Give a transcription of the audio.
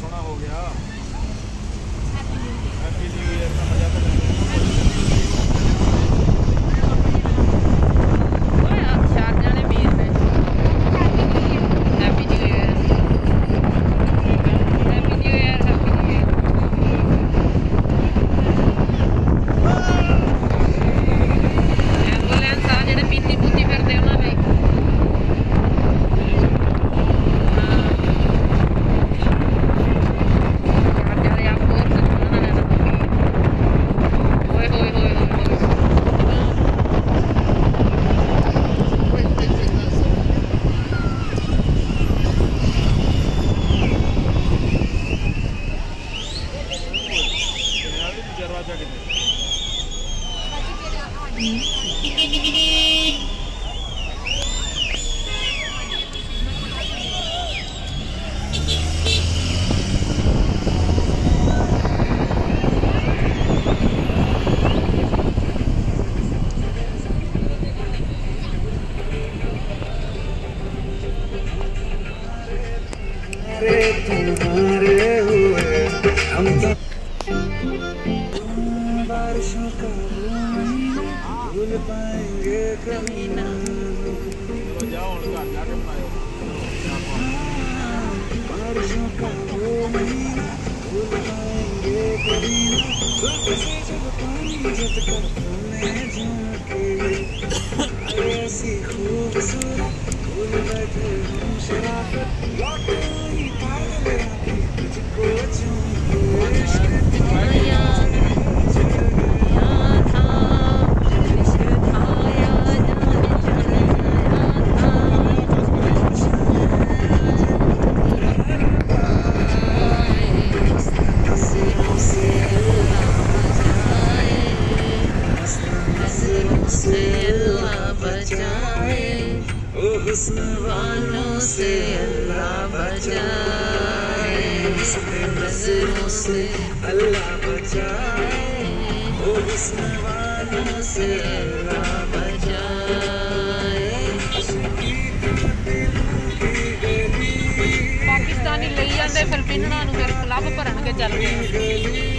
सोना हो गया। हैप्पी न्यू ईयर का मज़ा तो तुम्हारे हुए हम तो पाएँगे कभी ना। बारिशों का वो महीना भूल पाएँगे कभी ना। जब पानी जत कर तुमने झोंके। ऐसी खूबसूरत भूल बैठे हम शराफत बचाए हुस्न वालों से अल्लाह बचाए। नज़रों से अल्लाह बचाए। हुस्न वालों से अल्लाह पाकिस्तानी लई जाते फिर पिंडा फिर क्लब भरन के चल गए।